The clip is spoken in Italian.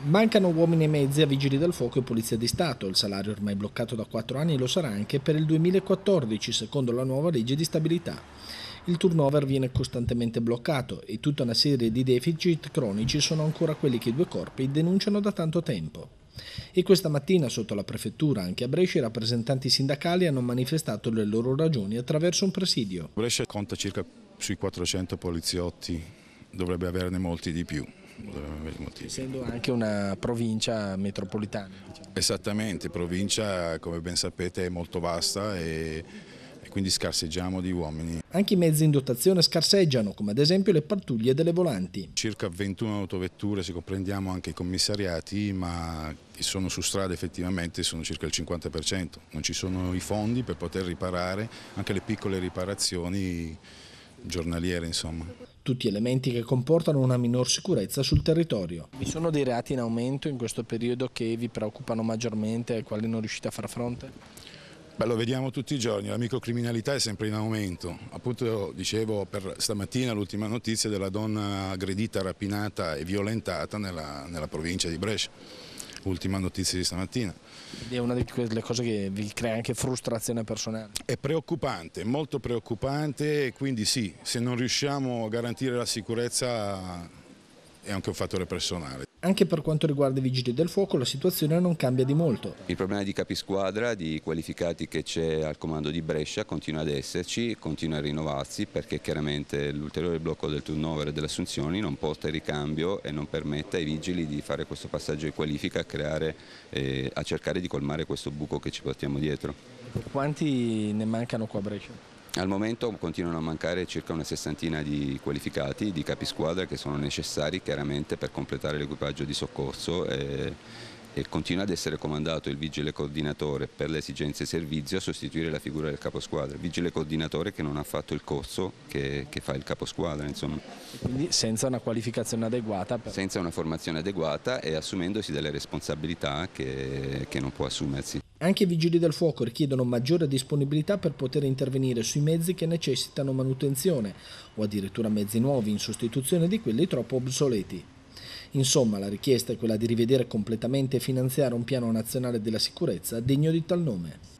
Mancano uomini e mezzi a vigili del fuoco e polizia di Stato. Il salario ormai bloccato da quattro anni lo sarà anche per il 2014, secondo la nuova legge di stabilità. Il turnover viene costantemente bloccato e tutta una serie di deficit cronici sono ancora quelli che i due corpi denunciano da tanto tempo. E questa mattina sotto la prefettura, anche a Brescia, i rappresentanti sindacali hanno manifestato le loro ragioni attraverso un presidio. Brescia conta circa sui 400 poliziotti, dovrebbe averne molti di più. Essendo anche una provincia metropolitana. Diciamo. Esattamente, provincia come ben sapete è molto vasta e, e quindi scarseggiamo di uomini. Anche i mezzi in dotazione scarseggiano, come ad esempio le pattuglie delle volanti. Circa 21 autovetture, se comprendiamo anche i commissariati, ma che sono su strada effettivamente sono circa il 50%. Non ci sono i fondi per poter riparare anche le piccole riparazioni giornaliere insomma. Tutti elementi che comportano una minor sicurezza sul territorio. Vi sono dei reati in aumento in questo periodo che vi preoccupano maggiormente e ai quali non riuscite a far fronte? Beh, lo vediamo tutti i giorni, la microcriminalità è sempre in aumento. Appunto dicevo per stamattina l'ultima notizia della donna aggredita, rapinata e violentata nella, nella provincia di Brescia ultima notizia di stamattina. È una di quelle cose che vi crea anche frustrazione personale. È preoccupante, molto preoccupante, quindi sì, se non riusciamo a garantire la sicurezza è anche un fattore personale. Anche per quanto riguarda i vigili del fuoco la situazione non cambia di molto. Il problema di capisquadra, di qualificati che c'è al comando di Brescia continua ad esserci, continua a rinnovarsi perché chiaramente l'ulteriore blocco del turnover e delle assunzioni non porta il ricambio e non permette ai vigili di fare questo passaggio di qualifica a, creare, eh, a cercare di colmare questo buco che ci portiamo dietro. Quanti ne mancano qua a Brescia? Al momento continuano a mancare circa una sessantina di qualificati, di capisquadra che sono necessari chiaramente per completare l'equipaggio di soccorso e, e continua ad essere comandato il vigile coordinatore per le esigenze servizio a sostituire la figura del caposquadra, il vigile coordinatore che non ha fatto il corso che, che fa il caposquadra. Insomma. Quindi senza una qualificazione adeguata? Per... Senza una formazione adeguata e assumendosi delle responsabilità che, che non può assumersi. Anche i vigili del fuoco richiedono maggiore disponibilità per poter intervenire sui mezzi che necessitano manutenzione o addirittura mezzi nuovi in sostituzione di quelli troppo obsoleti. Insomma, la richiesta è quella di rivedere completamente e finanziare un piano nazionale della sicurezza degno di tal nome.